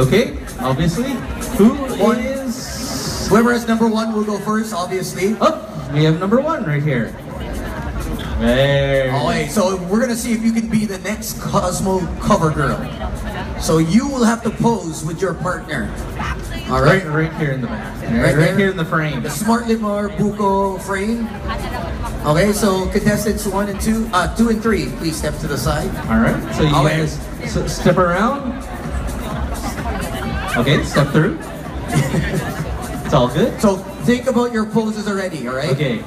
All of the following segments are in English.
Okay, obviously. Who One. is... Whoever has number one will go first, obviously. Oh, we have number one right here. There. Okay, so we're gonna see if you can be the next Cosmo cover girl. So you will have to pose with your partner. All Right, right. right here in the back. Right, Right right here in the frame. The Smart Limar Buko frame. Okay, so contestants one and two, uh, two and three, please step to the side. All right, so you Okay. guys s- step around. Okay, step through. it's all good. So think about your poses already, all right? Okay.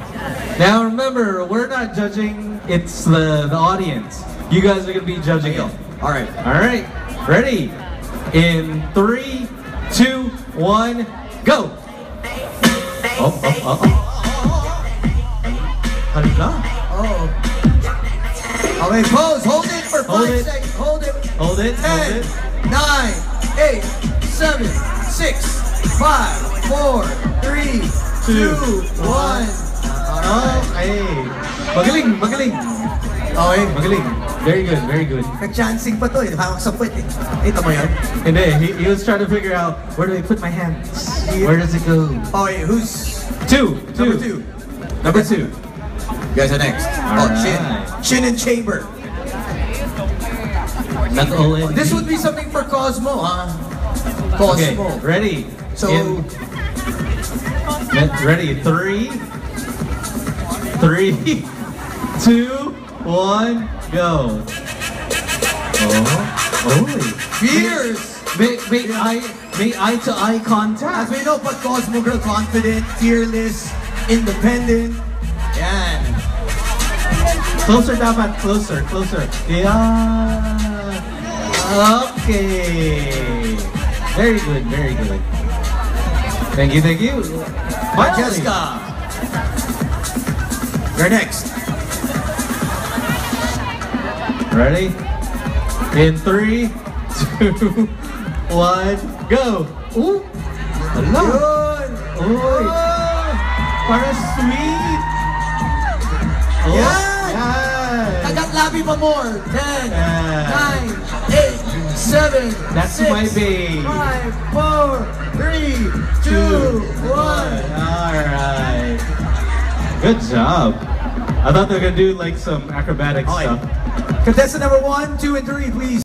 Now remember, we're not judging. It's the the audience. You guys are gonna be judging it. All right. All right. Ready? In three, two, one, go. Oh, oh, oh, oh. Hala. Oh. Okay, pose. Hold it for Hold five it. seconds. Hold it. Hold it. Hold it. nine, eight, seven, six, five, four, three, two, one. Oh, ay. Magaling, magaling. Okay. Magaling. Very good, very good. Nag-chancing pa to eh. Parang sa puwet eh. Ito mo? And then he, he was trying to figure out where do I put my hands? Where does it go? Okay, who's Two. number two? Number two. You guys are next. Oh, chin. Chin and chamber. Not all in. This would be something for Cosmo, huh? Okay, ready. So, In- ready. Three, three, two, one, go. Oh, oh. fierce! Make, make eye, make eye to eye contact. As we know, but Cosmo girl, confident, fearless, independent. Yan. Closer dapat, closer, closer. Yeah. Okay. Very good, very good. Thank you, thank you. Jessica. You're next. Ready? In three, two, one, go. Ooh. Yun. Uy. Para sweet. Oh, Yan. yan. Kagat labi pa more. Ten, Yan. nine, eight, seven, That's six, my babe. five, four, three, two, one. Alright. Good job. I thought they were gonna do like some acrobatic Okay. stuff. Contestant number one, two, and three, please.